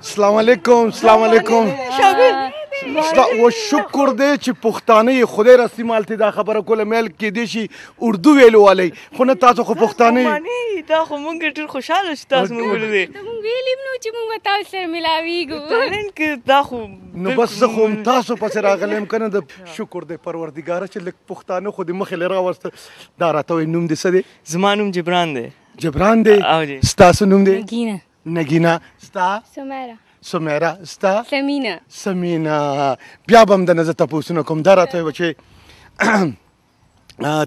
السلام علیکم السلام علیکم و شکر دی چې پښتانه یې خدای راستی مالته دا خبره کوله مېل کې دی شي اردو ویلو والی خو نه تاسو خو پښتانه یې دا خو مونږ ډېر خوشاله شو تاسو مونږ ولې مونږ ویلې نو چې مونږ تاسو سره ملاویږو ټالنټ کې دا خو نو بس زه خو تاسو پسې راغلم کنه د شکر دی پروردګار چې لک پښتانه خو د مخې لرا ورسته دا راته نوم دې څه دی زما نوم جبران دی جبران دی ستاسو نوم دی نګینا نګینا ستا سمیرا سمیرا ستا سمینا سمینا بیا به هم د نظر تاسو کوم دا راته و چې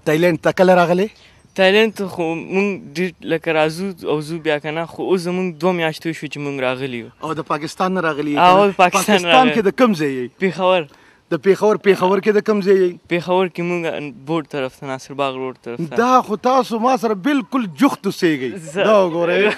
تایلند ته کله راغلی تایلند ته خو مونږ ډیر لکه راځو او زو بیا کنه خو اوس زمونږ دوه میاشتې شو چې مونږ راغلی او د پاکستان نه راغلی او د پاکستان کې د کوم ځای یې پیښور د پیښور پیښور کې د کوم ځای یې پیښور کې مونږ بورډ طرف ته ناصر باغ روډ طرف ته دا خو تاسو ما سره بالکل جخت اوسېږئ دا وګورئ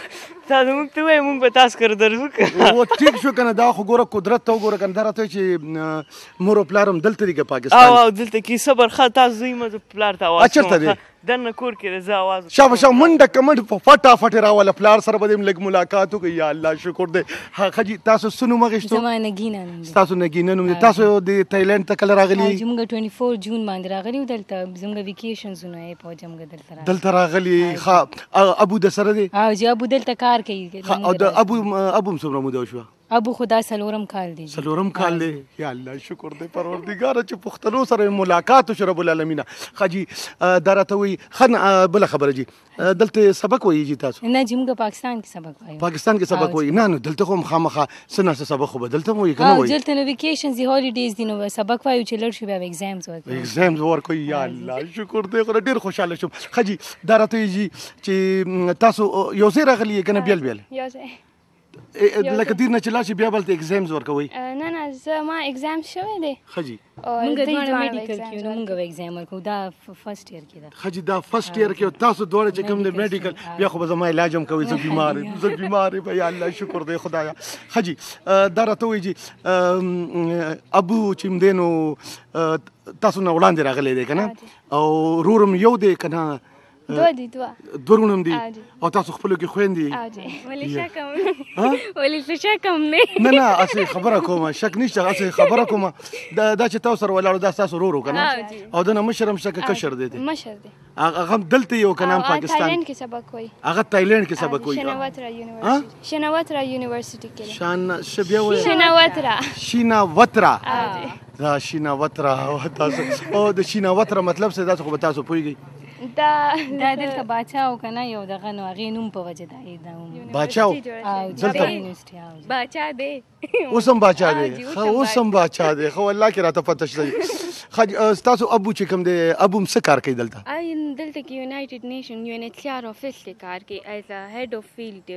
تا زموږ ته وایي مونږ به تاسو کره درځو که و ټیک شو کنه دا خو ګوره قدرت ته وګوره کنه دا راته چې مور او پلار هم دلته دي که پاکستان او او دلته کې صبر ښه تاسو زوی مه پلار ته اواز اچرته دی دنه کور کې د زه اواز شابه شابه منډه کمنډ په فټا فټ راواله پلار سره به دې لګ ملاقات وکړي یا الله شکر دې ها خجی تاسو سنو مغشتو زما نګینا نوم دی تاسو نګینا نوم دی تاسو د تایلند ته کله راغلی زموږ 24 جون باندې راغلی او دلته زموږ ویکیشن زونه یې په جمګ دلته راغلی دلته راغلی ها ابو د سره دی او جی ابو دلته کار کوي او د ابو ابو سره مو دا شو ابو خدا سلورم کال دی سلورم کال دی یا الله شکر دی پروردگار چې پښتنو سره ملاقات وشو رب العالمین خجی درته وی خن بل خبره جی دلته سبق وایي جی تاسو نه جی موږ پاکستان کې سبق وایو پاکستان کې سبق وایي نه نه دلته کوم خامخه سنه سبق خو بدلته وایي کنه وایي دلته نو ویکیشنز دی هالیډیز دی نو سبق وایو چې لړ شو بیا ایگزامز ورکو ایگزامز ورکو یا الله شکر دی غره ډیر خوشاله شوم خجی درته جی چې تاسو یو ځای راغلی کنه بیل بیل یو ځای لکه دیر نه چې لاړ شي بیا بلته ایگزامز ورکوي نه نه زه ما ایگزام شوی دی خجی موږ دواړه میډیکل کې نو موږ به ایگزام ورکو دا فرست ایئر کې ده خجی دا فرست ایئر کې تاسو دواړه چې کوم دی میډیکل بیا خو به زما علاج هم کوي زه بیمار یم زه بیمار یم یا الله شکر دی خدایا خجی دا راته وایي چې ابو چې مدینو تاسو نه وړاندې راغلی دی کنه او رورم یو دی کنه دوه دي دوه دوه وروڼه هم دي آه جي. او تاسو خپلو کې خویندې یئ؟ او جی ولې یا. شک هم ها؟ ولې څه شک هم نه نه نه اصل خبره کوم شک نشته اصل خبره کوم دا دا چې تاسو سره ولاړو دا تاسو ورور کنه آه جی. او د نه مشرم شک کشر دی دی مشر دی هغه هم دلته یو کنه او هغه پاکستان تایلند کې سبق وای هغه تایلند کې سبق وایي شنوات را یونیورسيټي شنوات را یونیورسيټي کې شان شبیا وایي شنوات را شینا وترا آه جی. دا شینا وترا او تاسو او د شینا وترا مطلب څه تاسو خو به تاسو پوهیږئ دا دا دلته باچا او کنه یو دغه نو هغه نوم په وجه دا دا باچا او دلته باچا دی اوسم باچا دی خو اوسم باچا دی خو الله کې راته پته شته خج تاسو ابو چې کوم دی ابو مس کار کوي دلته اي دلته کې یونايټډ نيشن یو ان ایچ ار افیس کې کار کوي ایز ا هډ اف فیلډ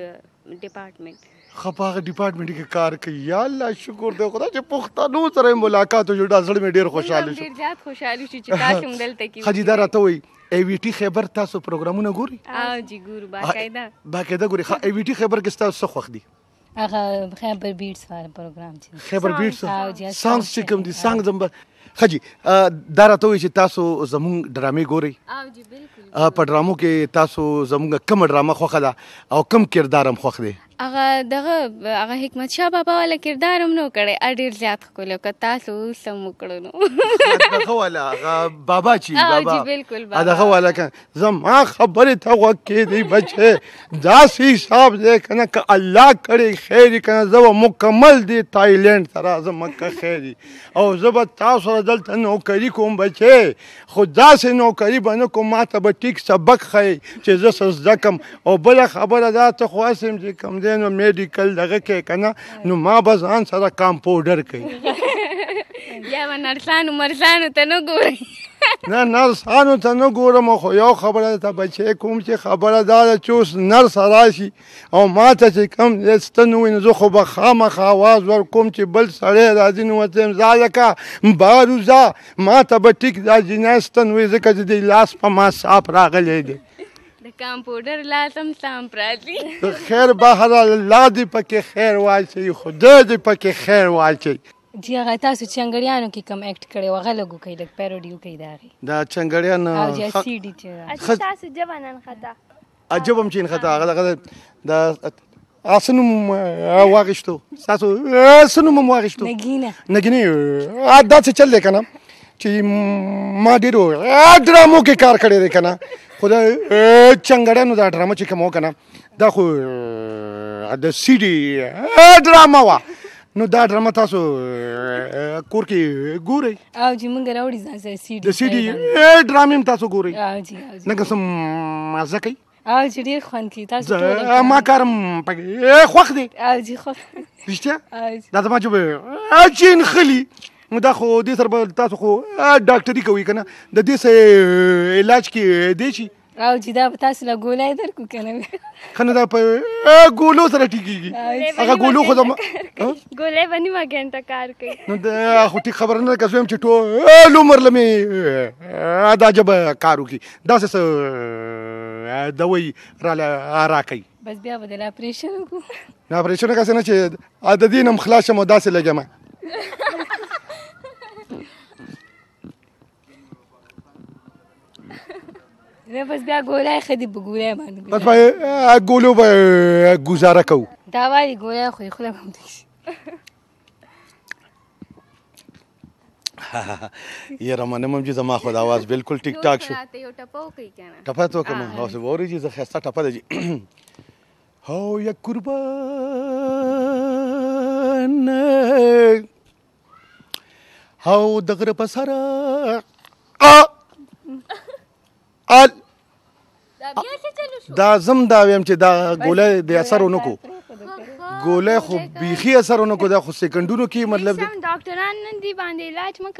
ډپارټمنټ خو په هغه ډپارټمنټ کې کار کوي یا الله شکر دی خدای چې پښتنو سره ملاقات وشو دا زړه مې ډیر خوشاله شو ډیر زیات خوشاله شو چې تاسو هم دلته کې خدای دا راته وایي ای وی ټی خیبر تاسو پروګرامونه ګوري او جی ګورو باقاعده باقاعده ګوري ای وی ټی خیبر کې تاسو څه خوښ دي هغه خیبر بیټس واره پروګرام چې خیبر بیټس سانګز چې کوم دي سانګز هم خجی دا راته وی چې تاسو زموږ ډرامې ګورئ او جی بالکل په ډرامو کې تاسو زموږ کوم ډرامه خوخه ده او کوم کردار هم خوخ دی هغه دغه هغه حکمت شاه بابا ولا کردار هم نو کړي ا ډیر زیات خپل ک تاسو سم وکړو نو دغه ولا بابا چی بابا جی بالکل بابا دغه ولا ک زما خبرې ته غوږ کېدی بچې داسې حساب دی که نه که الله کړی خیر که نه زه به مکمل دی تایلنډ ته راځم که خیر او زه به تاسو سره دلته نوکري کوم بچې خو داسې نوکري به نه کوم ما ته به ټیک سبق ښیي چې زه څه زده کړم او بله خبره دا ته خو هسې یم چې کوم دی نو میډیکل دغه کې که نه نو ما به ځان سره کامپوډر کوي یا به نرسانو مرسانو ته نه ګوري نه نرسانو ته نه ګورم خو یو خبره ته بچی کوم چې خبره دا ده چې اوس نرس راشي او ما ته چې کوم دی ستن وي نو زه خو به خامخا اواز ورکوم چې بل سړی راځي نو ورته یم ځه لکه بار وځه ما ته به ټیک دا جینۍ ستن وي ځکه چې دی لاس په ما صاف راغلی دی د کمپیوټر لاسم سم پراتی خیر بهر الله دې پکې خیر واچي خدای دې پکې خیر واچي جی هغه تاسو چنګړیانو کې کم اکټ کړي وغه لګو کوي لګ پیروډي وکي دا غي دا چنګړیان او جی سی ډی چې تاسو جوانان خطا عجب هم چین خطا هغه دغه دا اسنم واغشتو تاسو اسنم واغشتو نګینه نګینه دا څه چل کنه چې ما ډیرو ډرامو کې کار کړی دی کنه خدای چنګړیانو دا ډرامه چې کوم کنه دا خو د سیډي ډرامه وه نو دا ډرامه تاسو کور کې ګورئ او جی مونږ راوړي ځان سره سیډي د سیډي ډرامې هم تاسو ګورئ او جی او جی نګه سم مزه کوي او جی ډیر خوند کوي تاسو ټول ما کارم پکې خوښ دی او جی خوښ رښتیا دا زما چې اچین خلی نو دا خو دې سره تاسو خو ډاکټري کوي کنه د دې سه علاج کې دی شي او چې دا به تاسو له ګولای درکو کنه خنه دا په ګولو سره ټیکيږي هغه ګولو خو زما ګولې باندې ما ګنټه کار کوي نو دا خو ټیک خبر نه کوم چې ټو لومر لمه دا جب کارو کی دا څه دوی را را کوي بس بیا به د اپریشن وکړو نه اپریشن کاسه نه چې عادتي نم خلاص مو داسې لګم نه بس بیا ګولای خدي په ګولای باندې بس به ګولو به گزاره کو دا وایي ګولای خو خپل هم دي یاره منم چې زما خو د आवाज بالکل ټیک ټاک شو ټپه تو کوم هو سه وری چې زه خسته ټپه دی هو یا قربان او د غره په سر ا ال دا زم دا ویم چې دا ګوله د اثر ونکو ګوله خو بیخي اثر ونکو دا خو سکندونو کې مطلب ډاکټران نن دی باندې علاج مکه